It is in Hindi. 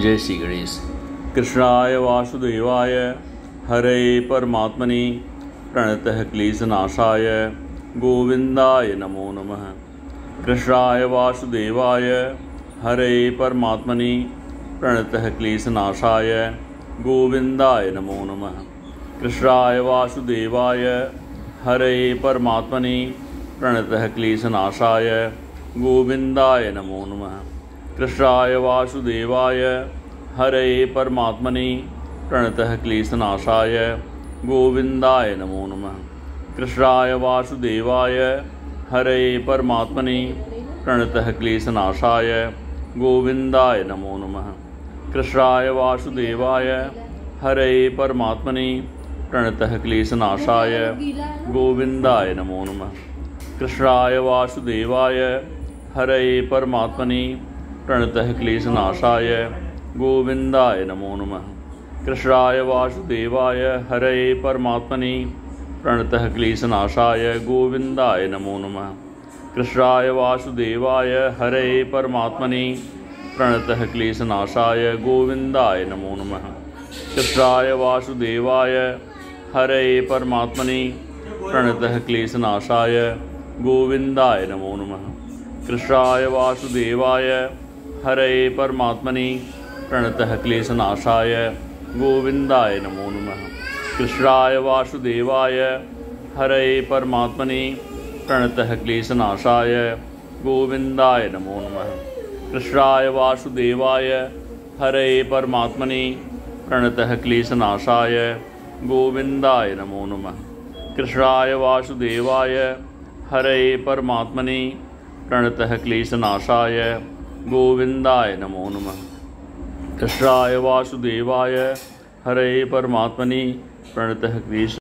जय श्री गणेश। कृष्णाय वासुदेवाय, हरे परमात्मनि, प्रणतः क्लेशनाशाय गोविन्दाय नमो नमः। कृष्णाय वासुदेवाय, हरे परमात्मनि, प्रणतः क्लेशनाशाय गोविन्दाय नमो नमः। कृष्णाय वासुदेवाय, हरे परमात्मनि, प्रणतः क्लेशनाशाय गोविन्दाय नमो नमः। कृष्णाय वासुदेवाय। हरे परमात्मनि प्रणतः क्लेशनाशाय। गोविन्दाय नमो नमः। कृष्णाय वासुदेवाय। हरे परमात्मनि प्रणतः क्लेशनाशाय। गोविन्दाय नमो नमः। कृष्णाय वासुदेवाय। हरे परमात्मनि प्रणतः क्लेशनाशाय। गोविन्दाय नमो नमः। कृष्णाय वासुदेवाय। हरे परमात्मनि प्रणतः क्लेशनाशाय। गोविन्दाय नमो नमः। कृष्णाय वासुदेवाय हरे परमात्मनि। प्रणतः क्लेशनाशाय गोविन्दाय नमो नमः। कृष्णाय वासुदेवाय हरे परमात्मनि। प्रणतः क्लेशनाशाय गोविन्दाय नमो नमः। कृष्णाय वासुदेवाय हरे परमात्मनि। प्रणतः क्लेशनाशाय गोविन्दाय नमो नमः। कृष्णाय वासुदेवाय हरे परमात्मनि प्रणतः क्लेशनाशाय गोविन्दाय नमो नमः। कृष्णाय वासुदेवाय हरे परमात्मनि प्रणतः क्लेशनाशाय गोविन्दाय नमो नमः। कृष्णाय वासुदेवाय हरे परमात्मनि प्रणतः क्लेशनाशाय गोविन्दाय नमो नमः। कृष्णाय वासुदेवाय हरे परमात्मनि प्रणतः क्लेशनाशाय गोविन्दाय नमो नमः। कृष्णाय वासुदेवाय। हरे परमात्मनि प्रणत क्लेश।